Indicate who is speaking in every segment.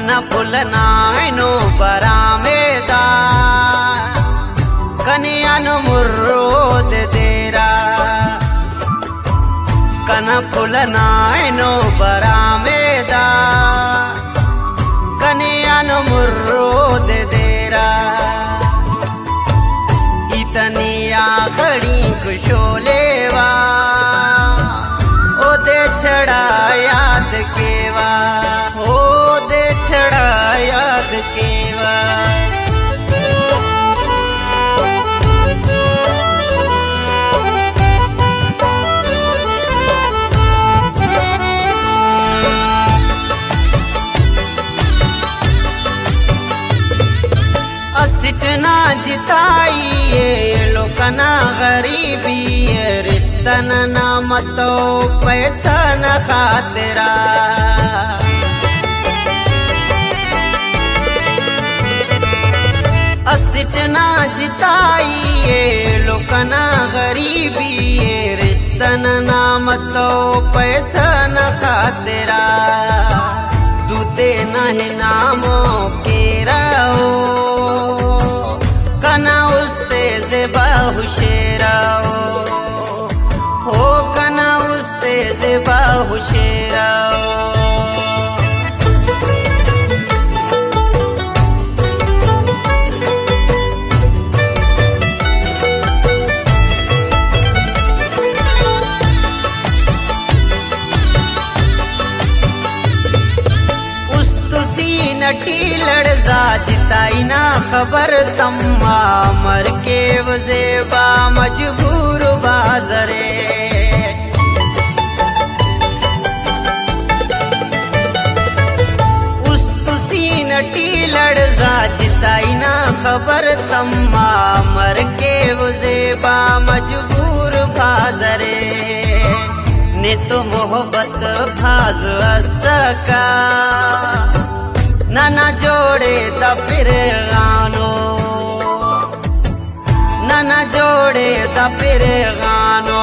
Speaker 1: Full Naidu ಬರಾಮೇದ ಕನಿಯನು ಮುರ್ರೋದ ದೇರ ಕನ full Naidu ಬರಾಮೇದ ना जिताई ये लोकना गरीबी ये रिश्तन ना मतो पैसा न खातिरा असिट ना जिताई ये लोकना गरीबी, ये रिश्तन नाम तो पैसा न खातिरा दूते नहीं नामो के हो कना उस्ते नटी लड़जा जिताई ना खबर तम्मा मर के वजेबा, मजबूर बाजरे। उस्तुसी नटी लड़जा जिताई ना खबर तम्मा मर के वजेबा, मजबूर बाजरे। ने तो मोहब्बत भाज असका नाना जोड़े द फिर गानो। नाना जोड़े द फिर गानो।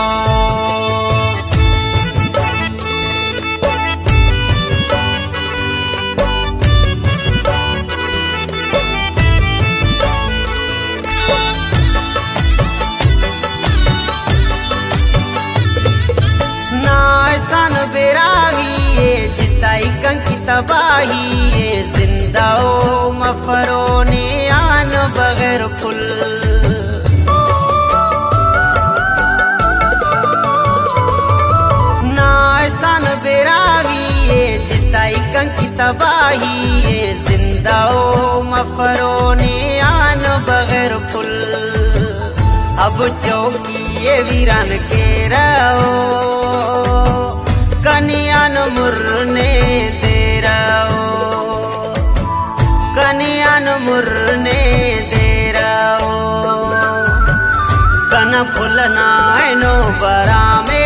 Speaker 1: नासन बेराही ये जिताई कंकी तबाही ये जिंदाओ मफरो ने आन बगैर फुल नासन बेराही ये जिताई कंकी तबाही ये जिंदाओ मफरो ने आन बगैर फुल अब चौकी ये वीरन के रहो कनियान मुरने फुलनायनो बरामे